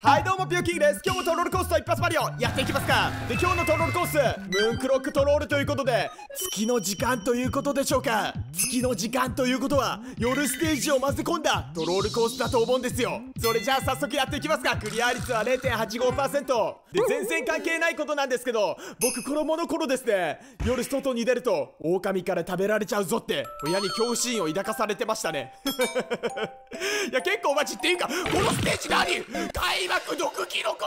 はいどうもピューキングです。今日もトロールコースト一発マリオ。やっていきますか。で今日のトロールコースムーンクロックトロールということで月の時間ということでしょうか。月の時間ということは夜ステージを混ぜ込んだトロールコースだと思うんですよ。それじゃあ早速やっていきますか。クリア率は0.85%で全然関係ないことなんですけど僕子供の頃ですね夜外に出ると狼から食べられちゃうぞって親に恐怖心を抱かされてましたね。いや結構マジっていうかこのステージ何？開幕毒キノコ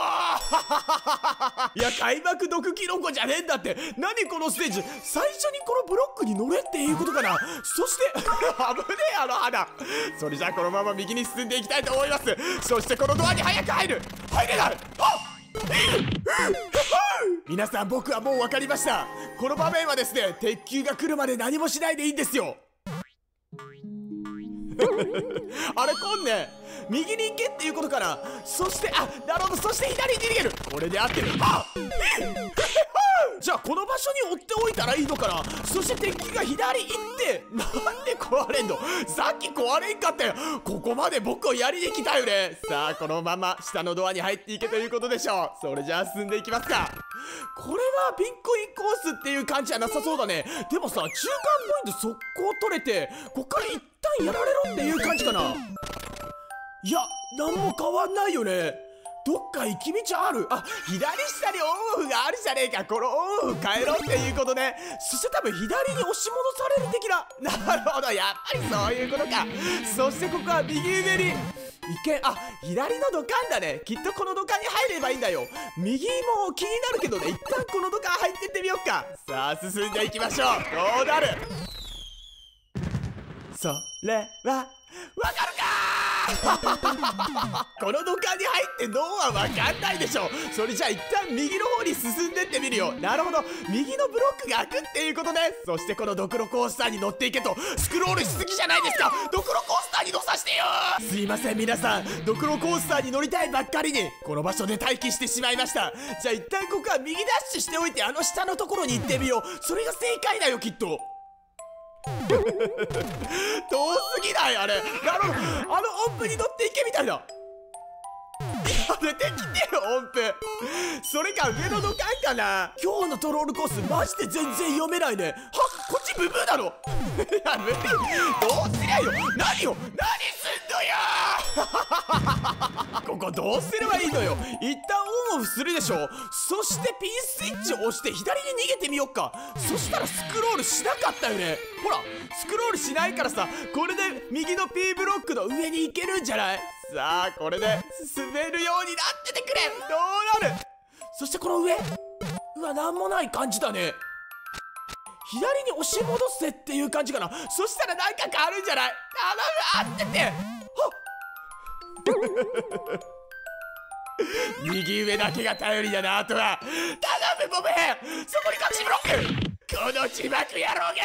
いや開幕毒キノコじゃねえんだって。何このステージ。最初にこのブロックに乗れっていうことかな。そして 危ねえあの花。それじゃあこのまま右に進んでいきたいと思います。そしてこのドアに早く入る。入れない。あ 皆さん僕はもう分かりました。この場面はですね鉄球が来るまで何もしないでいいんですよ。あれこんね右に行けっていうことかなそしてあなるほど。そして左に逃げる。これで合ってる。あじゃあこの場所に追っておいたらいいのかな。そして敵が左行ってなんで壊れんの？さっき壊れんかったよ。ここまで僕をやりに来たよね。さあこのまま下のドアに入っていけということでしょう。それじゃあ進んでいきますか。これはピンコインコースっていう感じじゃなさそうだね。でもさ中間ポイント速攻取れてこっから一旦やられろっていう感じかな。いや何も変わんないよね。どっか行き道ある？あ左下にオンオフがあるじゃねえか。このオンオフ変えろっていうことね。そして多分左に押し戻される的な。なるほどやっぱりそういうことか。そしてここは右上に。一見あ左の土管だね。きっとこの土管に入ればいいんだよ。右も気になるけどね。一旦この土管入ってってみよっか。さあ進んでいきましょう。どうなる？それはわかるか？この土管に入ってどうはわかんないでしょそれじゃあ一旦右の方に進んでってみるよ。なるほど。右のブロックが開くっていうことね。そしてこのドクロコースターに乗っていけと。スクロールしすぎじゃないですか。ドクロコースターに乗させてよ。すいません皆さん。ドクロコースターに乗りたいばっかりに。この場所で待機してしまいました。じゃあ一旦ここは右ダッシュしておいてあの下のところに行ってみよう。それが正解だよきっと。遠すぎないあれ。なるほど。あの音符に乗っていけみたいな。出てきてる音符。それか上の土管かな。今日のトロールコースマジで全然読めないね。はこっちブブーだろ。いや無理。どうすりゃよ何よ何すんのよ。ここどうすればいいのよ。一旦オフするでしょ？そしてピンスイッチを押して左に逃げてみよっか。そしたらスクロールしなかったよね。ほらスクロールしないからさこれで右の P ブロックの上に行けるんじゃない？さあこれで進めるようになっててくれ。どうなる？そしてこの上。うわなんもない感じだね。左に押し戻せっていう感じかな。そしたらなんか変わるんじゃない？頼む合ってて。は っ右上だけが頼りだなあとは。頼むボブヘンそこに隠しブロック。この自爆野郎が。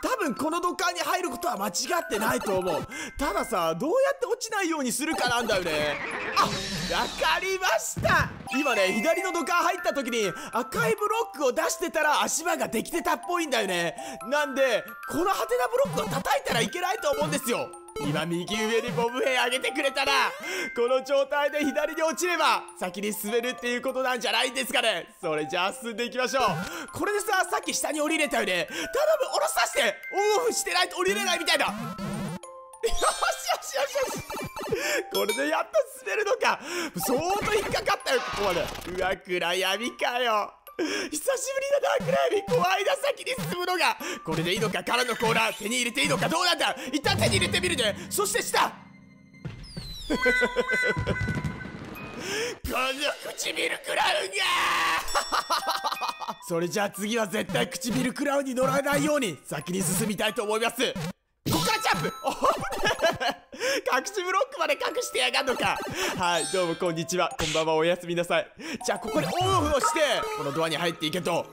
多分この土管に入ることは間違ってないと思う。たださどうやって落ちないようにするかなんだよね。あわかりました。今ね左の土管入った時に赤いブロックを出してたら足場ができてたっぽいんだよね。なんでこのハテナブロックを叩いたらいけないと思うんですよ。今右上にボブ兵上げてくれたらこの状態で左に落ちれば先に進めるっていうことなんじゃないんですかね。それじゃあ進んでいきましょう。これでささっき下に降りれたよね。頼む下ろさせてオンオフしてないと降りれないみたいだ。よしよしよしよし。これでやっと進めるのか。相当引っかかったよここまで。うわ暗闇かよ。久しぶりだダークライビー。怖いな先に進むのが。これでいいのか？からのコーナー。手に入れていいのか？どうなんだ？一旦手に入れてみるね。そして下。この唇クラウンがそれじゃあ次は絶対唇クラウンに乗らないように先に進みたいと思います。ここからジャンプ隠しブロックまで隠してやがんのか。はいどうもこんにちは。こんばんはおやすみなさい。じゃあここでオンオフをしてこのドアに入っていけと。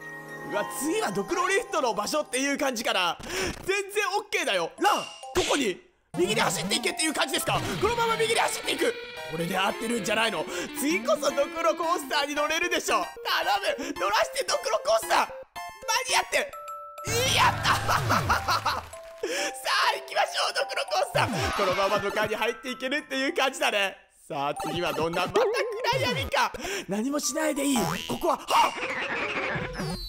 うわ次はドクロリフトの場所っていう感じかな。全然オッケーだよ。ランどこに。右に走っていけっていう感じですか。このまま右に走っていく。これで合ってるんじゃないの。次こそドクロコースターに乗れるでしょ頼む。乗らしてドクロコースター。間に合ってやった。あ行きましょうドクロコースターこのまま土管に入っていけるっていう感じだね。さあ次はどんなまた暗闇か。何もしないでいい。ここははっ。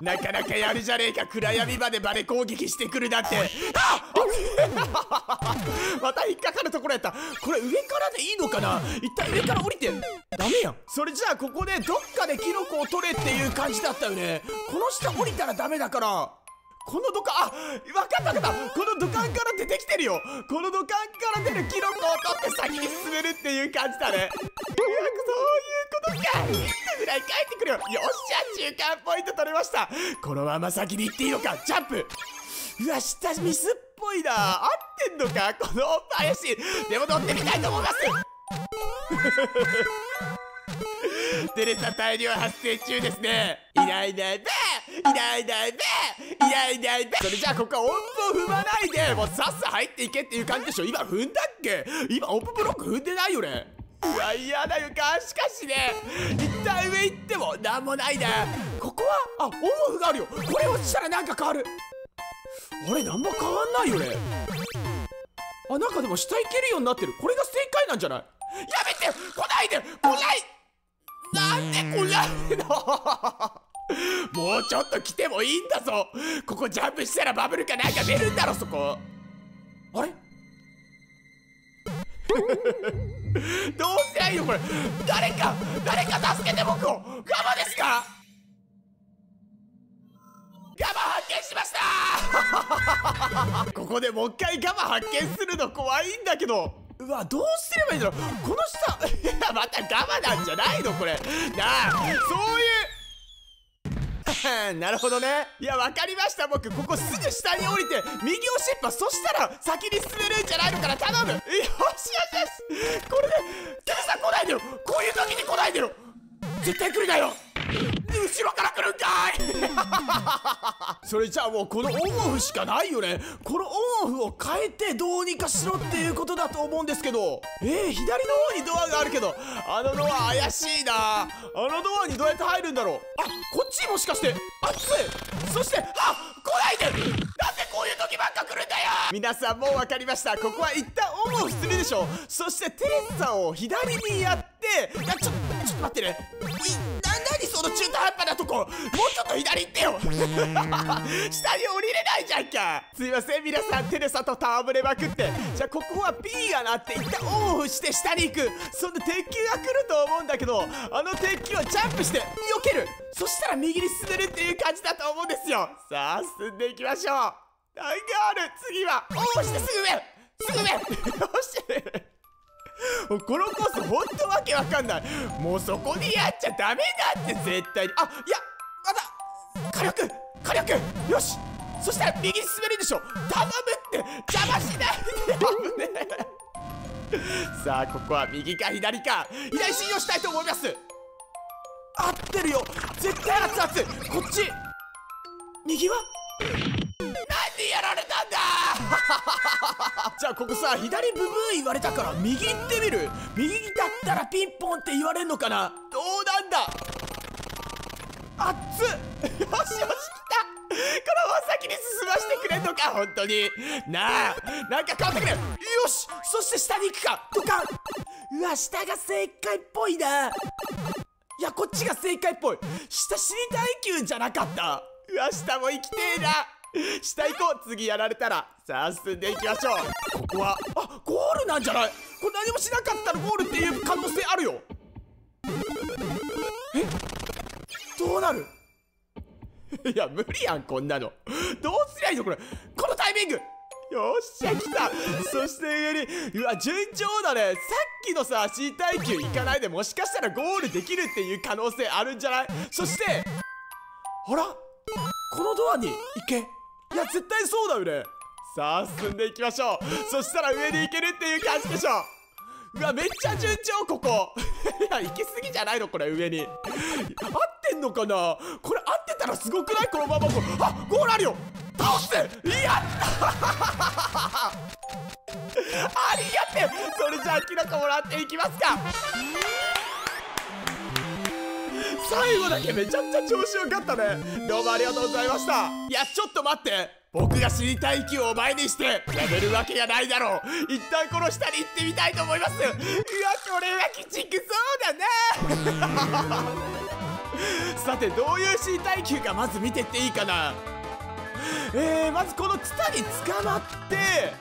なかなかやるじゃねえか。暗闇までバレ攻撃してくるなんて。あ また引っかかるところやった。これ上からでいいのかな？一体上から降りて。ダメやん。それじゃあここでどっかでキノコを取れっていう感じだったよね。この下降りたらダメだから。この土管あ分かった分かった。この土管から出てきてるよ。この土管から出るキノコを取って先に進めるっていう感じだねそういうことか。ぐらい帰ってくるよ。よっしゃ中間ポイント取れました。このまま先に行っていいのか。ジャンプ。うわ下ミスっぽいな。合ってんのか？この怪しいでも乗ってみたいと思います。テレサ大量発生中ですね。いないいないべ。いないいないべ。いないいないべ。それじゃあここは音符を踏まないで。もうさっさ入っていけっていう感じでしょ。今踏んだっけ？今音符ブロック踏んでないよね。うわ嫌な予感しかしね一旦上行っても何もないね。ここはあオンオフがあるよ。これ落ちたらなんか変わる。あれ何も変わんないよね。あなんかでも下行けるようになってる。これが正解なんじゃない？やめて来ないで来ない。なんで来ないの？もうちょっと来てもいいんだぞ。ここジャンプしたらバブルかなんか出るんだろそこ。あれ？どうすりゃいいのこれ。誰か誰か助けて僕を。ガマですか。ガマ発見しました。ここでもう一回ガマ発見するの怖いんだけど。うわどうすればいいんだろう。この下 いやまたガマなんじゃないのこれ。なあそういう なるほどね。いや分かりました。僕ここすぐ下に降りて右押しっぱそしたら先に進めるんじゃないのかな。頼む。よしよしよし。これでテレさん来ないでよ。こういう時に来ないでよ。絶対来るなよ。後ろから来るんかい！それじゃあもうこのオンオフしかないよね。このオンオフを変えてどうにかしろっていうことだと思うんですけど。えー、左の方にドアがあるけど。あのドア怪しいな。あのドアにどうやって入るんだろう。あこっちもしかして。熱い！そしてあ来ないで！なんでこういう時ばっか来るんだよ！皆さんもう分かりました。ここは一旦オンオフするでしょそしてテレサを左にやっていやちょちょっと待ってね。いな何その中途半端なとこもうちょっと左行ってよ。下に降りれないじゃんかすいません皆さんテレサと戯れまくって。じゃあここは P が鳴って一旦オンオフして下に行く。そんで鉄球が来ると思うんだけどあの鉄球をジャンプして避ける。そしたら右に進めるっていう感じだと思うんですよ。さあ進んでいきましょう。なんかある。次はオンオフしてすぐ上。すぐ上。よ しこのコースほんとわけわかんない。もうそこにやっちゃダメだって絶対に。あいやまだ。火力火力。よし。そしたら右に進めるでしょ。頼むって。邪魔しないで危ね。え さあここは右か左か。左信用したいと思います。合ってるよ。絶対熱々。こっち。右は？なんでやられたんだ。じゃあここさ左ブブー言われたから右行ってみる。右だったらピンポンって言われんのかな？どうなんだ？熱っつ！よしよし来た。このまま先に進ましてくれんのか本当に。なあなんか変わってくれ。よしそして下に行くか。ドカン。うわ下が正解っぽいな。いやこっちが正解っぽい。下死に耐久じゃなかった。うわ下も行きてえな。下行こう。次やられたら。さあ進んでいきましょう。ここはあゴールなんじゃない？これ何もしなかったらゴールっていう可能性あるよ。え？どうなる？いや無理やんこんなの。どうすりゃいいのこれ？このタイミング。よっしゃ来た。そして上にうわ順調だね。さっきのさ C 耐久行かないでもしかしたらゴールできるっていう可能性あるんじゃない？そしてあら？このドアに行け？いや絶対そうだよね。さあ進んでいきましょう。そしたら上に行けるっていう感じでしょう。わめっちゃ順調ここ。いや行き過ぎじゃないのこれ上に。合ってんのかな？これ合ってたらすごくない？このままこあゴールあるよ。倒すやった ありがてそれじゃあキノコもらっていきますか。最後だけめちゃくちゃ調子よかったね。どうもありがとうございました。いやちょっと待って。僕が知りたい気をお前にしてやめるわけがないだろう。一旦この下に行ってみたいと思います。うわこれは鬼畜そうだな さてどういう死に耐久かまず見てっていいかな。えー、まずこのツタに捕まって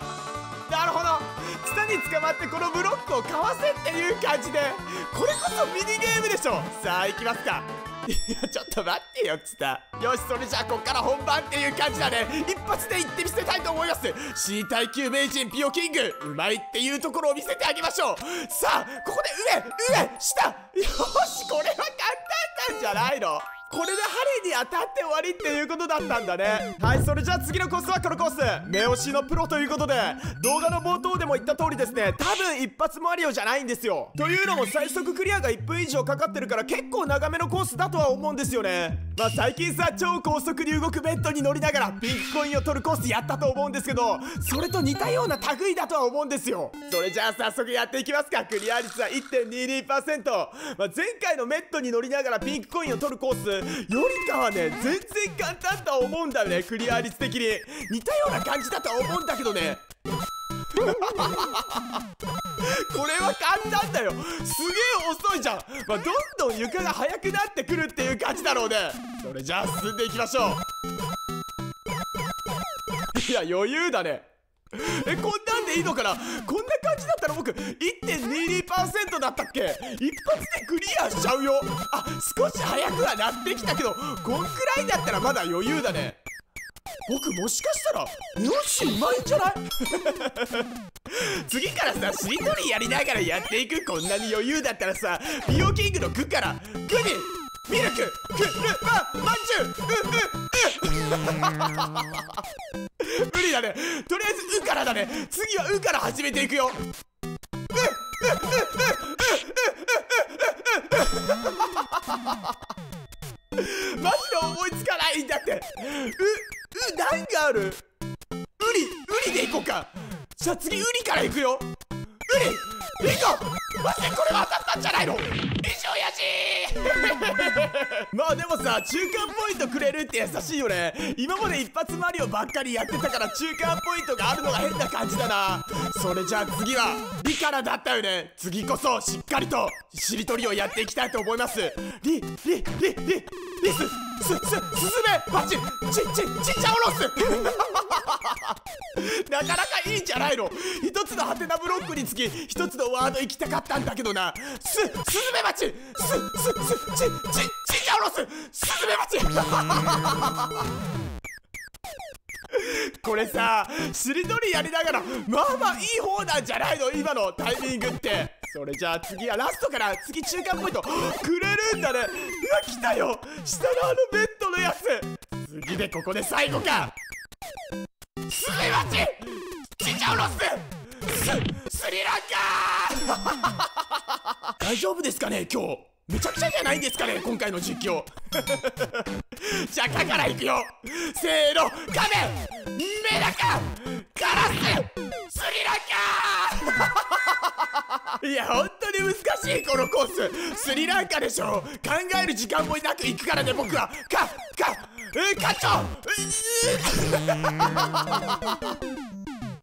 なるほど。ツタに捕まってこのブロックをかわせっていう感じで。これこそミニゲームでしょ。さあ行きますか。いやちょっと待ってよつった。よしそれじゃあこっから本番っていう感じだね。一発で行ってみせたいと思います。C 耐久名人ピオキングうまいっていうところを見せてあげましょう。さあここで上上下。よしこれは簡単なんじゃないの？これで針に当たって終わりっていうことだったんだね。はいそれじゃあ次のコースはこのコース。目押しのプロということで動画の冒頭でも言った通りですね。多分一発マリオじゃないんですよ。というのも最速クリアが1分以上かかってるから結構長めのコースだとは思うんですよね。まあ最近さ超高速に動くベッドに乗りながらピンクコインを取るコースやったと思うんですけどそれと似たような類だとは思うんですよ。それじゃあ早速やっていきますか。クリア率は1.22%、まあ、前回のメットに乗りながらピンクコインを取るコース。よりかはね全然簡単とは思うんだよねクリア率的に。似たような感じだとは思うんだけどね。これは簡単だよ。すげえ遅いじゃん、まあ、どんどん床が速くなってくるっていう感じだろうね。それじゃあ進んでいきましょう。いや余裕だね。えこんなんでいいのかな？こんな感じだったら僕1.22%だったっけ？一発でクリアしちゃうよ。あ少し早くはなってきたけどこんくらいだったらまだ余裕だね。僕もしかしたらよしうまいんじゃない？次からさしりとりやりながらやっていくこんなに余裕だったらさ美容キングの「グ」から「グ」にミルククルマまんじゅううう無理だね。とりあえず「う」からだね。次は「う」から始めていくよ。マジで思いつかないんだって。う、う、何がある？ウリ、ウリでいこうか。じゃあ次ウリからいくよ。ウリ行こうマジでこれは当たったん。じゃないの以上やしまあでもさ中間ポイントくれるって優しいよね今まで一発マリオばっかりやってたから中間ポイントがあるのが変な感じだなそれじゃあ次はリからだったよね次こそしっかりとしりとりをやっていきたいと思いますリリリリリスすすすずめバチちちちちゃおろす。なかなかいいんじゃないの。一つのハテナブロックにつき一つのワード行きたかったんだけどな。すスズメバチ。すすすちちちちゃおろす。スズメバチ。これさしりとりやりながらまあまあいい方なんじゃないの？今のタイミングって。それじゃあ次はラストから次中間ポイント。くれるんだね。うわ来たよ。下のあのベッドのやつ。次でここで最後か。すみません。チンジャオロスススリランカ 大丈夫ですかね今日。めちゃくちゃじゃないんですかね今回の実況。じゃあ「か」からいくよ。せーの「カメメダカ。ガラス。スリランカ。いや本当に難しいこのコース。スリランカでしょ。考える時間もなく行くからね僕は「か」「か」えー、課長。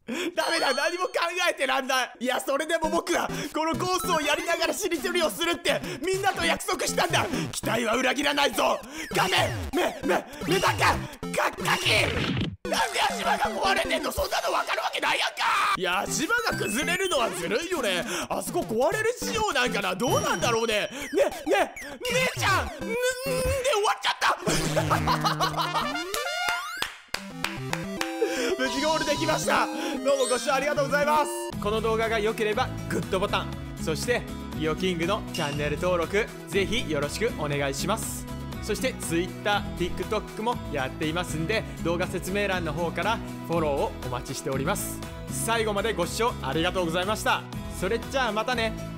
ダメだ何も考えてらんない。いやそれでも僕はこのコースをやりながらしりとりをするってみんなと約束したんだ。期待は裏切らないぞ。画面めめめだか。かかきなんで足場が壊れてんの？そんなの分かるわけないやんか。いや足場が崩れるのはずるいよね。あそこ壊れる仕様なんかな。どうなんだろうね。ねね姉ちゃんんんで終わっちゃった。無事ゴールできました。どうもご視聴ありがとうございます。この動画が良ければグッドボタン。そしてイオキングのチャンネル登録ぜひよろしくお願いします。そして Twitter、TikTok もやっていますんで動画説明欄の方からフォローをお待ちしております。最後までご視聴ありがとうございました。それじゃあまたね。